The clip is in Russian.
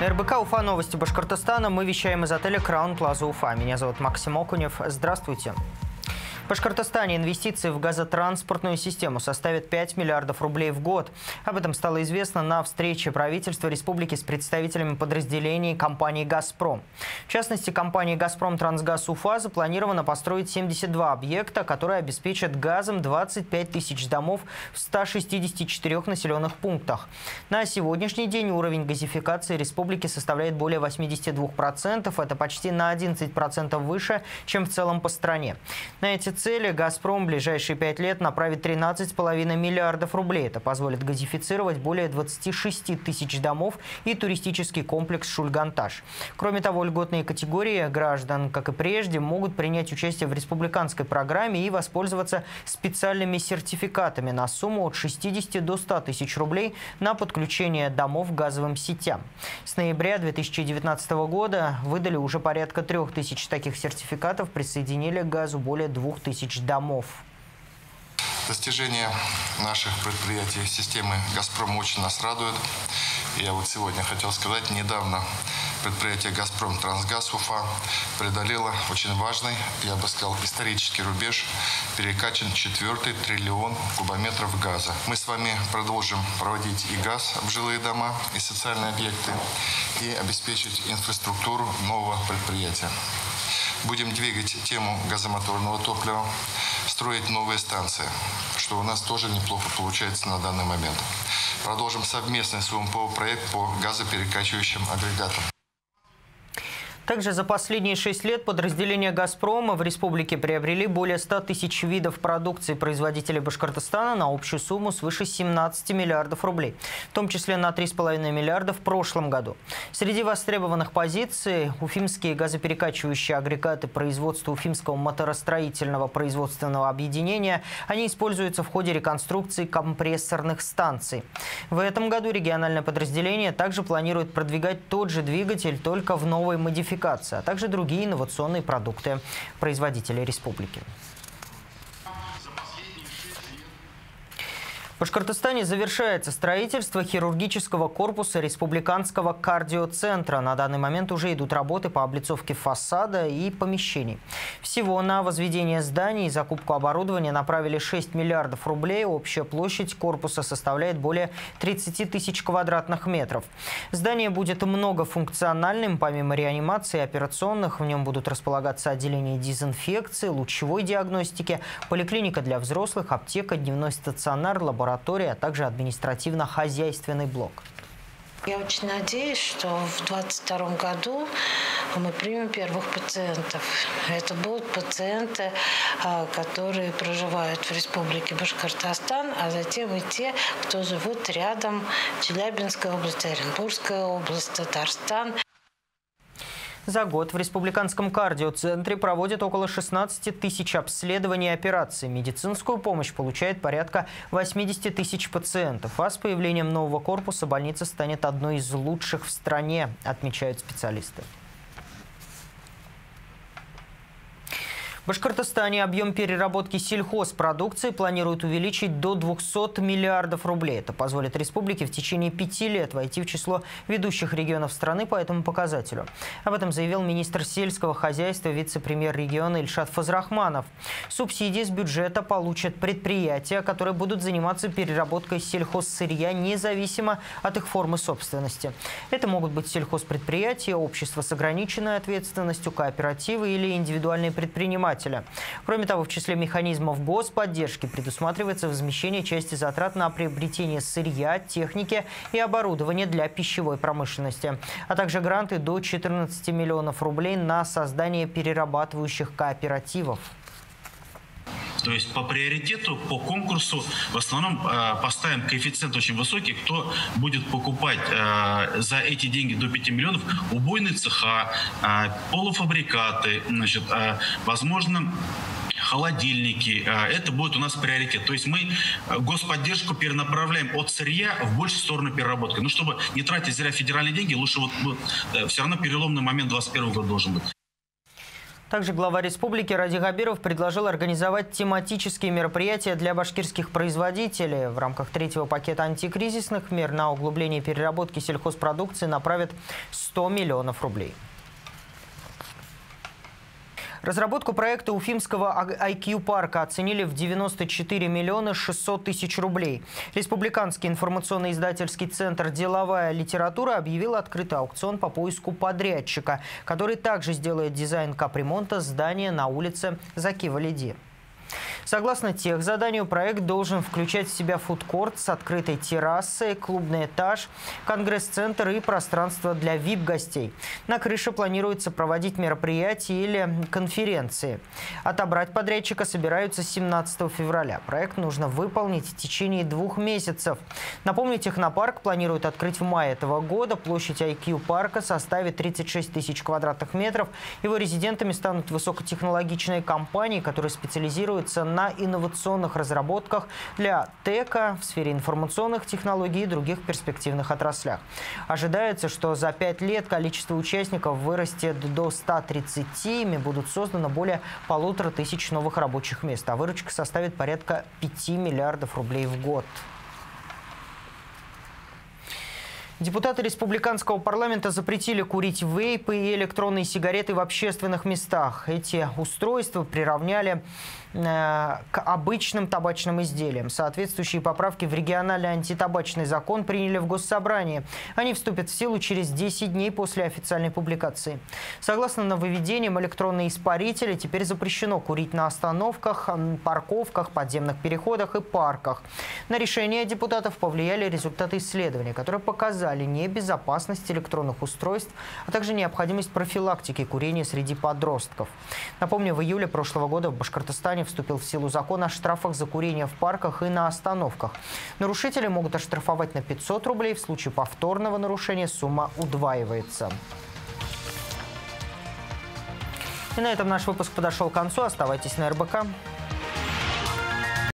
На РБК Уфа новости Башкортостана. Мы вещаем из отеля Краун Плаза Уфа. Меня зовут Максим Окунев. Здравствуйте. В Башкортостане инвестиции в газотранспортную систему составят 5 миллиардов рублей в год. Об этом стало известно на встрече правительства республики с представителями подразделений компании «Газпром». В частности, компания «Газпром Трансгаз Уфа» запланировано построить 72 объекта, которые обеспечат газом 25 тысяч домов в 164 населенных пунктах. На сегодняшний день уровень газификации республики составляет более 82%. Это почти на 11% выше, чем в целом по стране. На эти цели «Газпром» в ближайшие пять лет направит 13,5 миллиардов рублей. Это позволит газифицировать более 26 тысяч домов и туристический комплекс «Шульгантаж». Кроме того, льготные категории граждан, как и прежде, могут принять участие в республиканской программе и воспользоваться специальными сертификатами на сумму от 60 до 100 тысяч рублей на подключение домов к газовым сетям. С ноября 2019 года выдали уже порядка трех тысяч таких сертификатов, присоединили к газу более двух тысяч домов. Достижения наших предприятий системы «Газпром» очень нас радуют. Я вот сегодня хотел сказать, недавно предприятие «Газпром Трансгаз Уфа» преодолело очень важный, я бы сказал, исторический рубеж, перекачан четвертый триллион кубометров газа. Мы с вами продолжим проводить и газ в жилые дома, и социальные объекты, и обеспечить инфраструктуру нового предприятия. Будем двигать тему газомоторного топлива, строить новые станции, что у нас тоже неплохо получается на данный момент. Продолжим совместный с УМПО проект по газоперекачивающим агрегатам. Также за последние шесть лет подразделения «Газпрома» в республике приобрели более 100 тысяч видов продукции производителей Башкортостана на общую сумму свыше 17 миллиардов рублей, в том числе на 3,5 миллиарда в прошлом году. Среди востребованных позиций – уфимские газоперекачивающие агрегаты производства Уфимского моторостроительного производственного объединения. Они используются в ходе реконструкции компрессорных станций. В этом году региональное подразделение также планирует продвигать тот же двигатель, только в новой модификации а также другие инновационные продукты производителей республики. В Башкортостане завершается строительство хирургического корпуса Республиканского кардиоцентра. На данный момент уже идут работы по облицовке фасада и помещений. Всего на возведение зданий и закупку оборудования направили 6 миллиардов рублей. Общая площадь корпуса составляет более 30 тысяч квадратных метров. Здание будет многофункциональным. Помимо реанимации и операционных, в нем будут располагаться отделения дезинфекции, лучевой диагностики, поликлиника для взрослых, аптека, дневной стационар, лаборатория лаборатория, а также административно-хозяйственный блок. Я очень надеюсь, что в 2022 году мы примем первых пациентов. Это будут пациенты, а, которые проживают в Республике Башкортостан, а затем и те, кто живут рядом Челябинская область, Оренбургская область, Татарстан. За год в Республиканском кардиоцентре проводят около 16 тысяч обследований и операций. Медицинскую помощь получает порядка 80 тысяч пациентов. А с появлением нового корпуса больница станет одной из лучших в стране, отмечают специалисты. В Башкортостане объем переработки сельхозпродукции планируют увеличить до 200 миллиардов рублей. Это позволит республике в течение пяти лет войти в число ведущих регионов страны по этому показателю. Об этом заявил министр сельского хозяйства, вице-премьер региона Ильшат Фазрахманов. Субсидии с бюджета получат предприятия, которые будут заниматься переработкой сельхозсырья независимо от их формы собственности. Это могут быть сельхозпредприятия, общества с ограниченной ответственностью, кооперативы или индивидуальные предприниматели покупателя. Кроме того, в числе механизмов господдержки предусматривается возмещение части затрат на приобретение сырья, техники и оборудования для пищевой промышленности, а также гранты до 14 миллионов рублей на создание перерабатывающих кооперативов. То есть по приоритету, по конкурсу в основном э, поставим коэффициент очень высокий, кто будет покупать э, за эти деньги до 5 миллионов убойные цеха, э, полуфабрикаты, значит, возможно, холодильники. Это будет у нас приоритет. То есть мы господдержку перенаправляем от сырья в большую сторону переработки. Ну, чтобы не тратить зря федеральные деньги, лучше вот, вот все равно переломный момент 2021 года должен быть. Также глава республики Ради Габиров предложил организовать тематические мероприятия для башкирских производителей. В рамках третьего пакета антикризисных мер на углубление переработки сельхозпродукции направят 100 миллионов рублей. Разработку проекта Уфимского IQ-парка оценили в 94 миллиона 600 тысяч рублей. Республиканский информационно-издательский центр «Деловая литература» объявил открытый аукцион по поиску подрядчика, который также сделает дизайн капремонта здания на улице Закива-Лиди. Согласно тех заданию, проект должен включать в себя фудкорт с открытой террасой, клубный этаж, конгресс-центр и пространство для VIP-гостей. На крыше планируется проводить мероприятия или конференции. Отобрать подрядчика собираются 17 февраля. Проект нужно выполнить в течение двух месяцев. Напомню, технопарк планирует открыть в мае этого года. Площадь IQ парка составит 36 тысяч квадратных метров. Его резидентами станут высокотехнологичные компании, которые специализируются на на инновационных разработках для ТЭКа в сфере информационных технологий и других перспективных отраслях. Ожидается, что за пять лет количество участников вырастет до 130, ими будут создано более полутора тысяч новых рабочих мест, а выручка составит порядка 5 миллиардов рублей в год. Депутаты республиканского парламента запретили курить вейпы и электронные сигареты в общественных местах. Эти устройства приравняли Э, к обычным табачным изделиям. Соответствующие поправки в региональный антитабачный закон приняли в Госсобрании. Они вступят в силу через 10 дней после официальной публикации. Согласно нововведениям, электронные испарители теперь запрещено курить на остановках, парковках, подземных переходах и парках. На решение депутатов повлияли результаты исследования, которые показали небезопасность электронных устройств, а также необходимость профилактики курения среди подростков. Напомню, в июле прошлого года в Башкортостане вступил в силу закон о штрафах за курение в парках и на остановках. Нарушители могут оштрафовать на 500 рублей. В случае повторного нарушения сумма удваивается. И на этом наш выпуск подошел к концу. Оставайтесь на РБК.